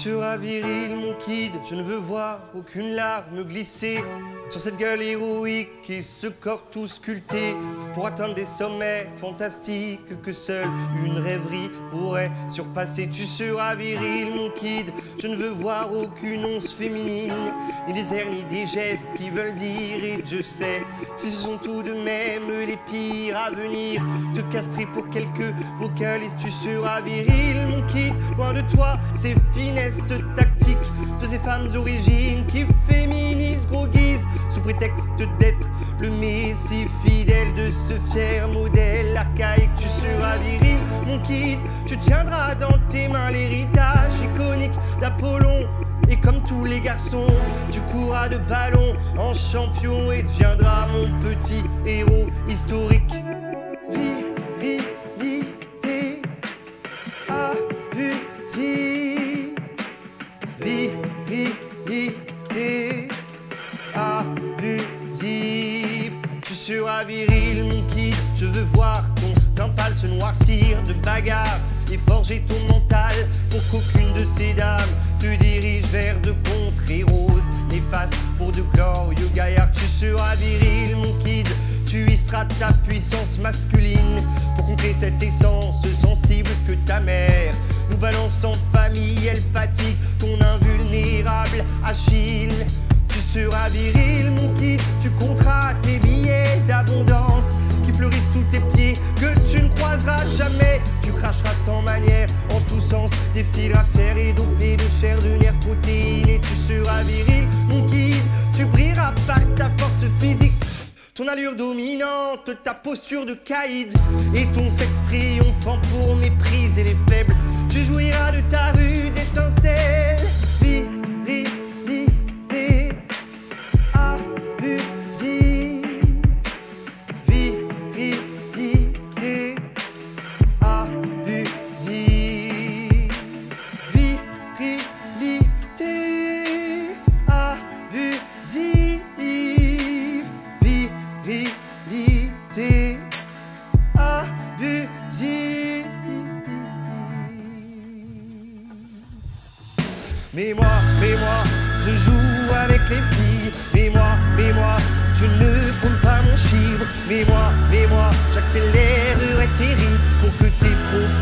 seras viril, mon kid. Je ne veux voir aucune larme glisser sur cette gueule héroïque et ce corps tout sculpté pour atteindre des sommets fantastiques que seule une rêverie surpasser. Tu seras viril, mon kid. Je ne veux voir aucune once féminine, ni des airs, ni des gestes qui veulent dire. Et je sais, si ce sont tout de même les pires à venir, te castrer pour quelques vocalistes. Tu seras viril, mon kid. Loin de toi, ces finesses tactiques de ces femmes d'origine qui féminisent gros guise sous prétexte d'être le messie fidèle de ce fier Tu tiendras dans tes mains l'héritage iconique d'Apollon. Et comme tous les garçons, tu courras de ballon en champion et deviendras mon petit héros historique. Virilité abusive. Virilité abusive. Tu seras viril, mon kid. Je veux voir se noircir de bagarre et forger ton mental pour qu'aucune de ces dames te dirige vers de contrées roses néfastes pour de glorieux gaillards. Tu seras viril, mon kid. Tu y ta puissance masculine pour contrer cette essence sensible que ta mère nous balance en famille. Elle fatigue ton invulnérable Achille. Tu seras viril, et dopés de chair, nerfs, protéines. Et tu seras viril, mon kid. Tu brilleras par ta force physique. Ton allure dominante, ta posture de caïd et ton sexe triomphant pour mépriser Mais moi, mais moi, je joue avec les filles. Mais moi, mais moi, je ne compte pas mon chiffre. Mais moi, mais moi, j'accélérerai tes rythmes pour que tes propos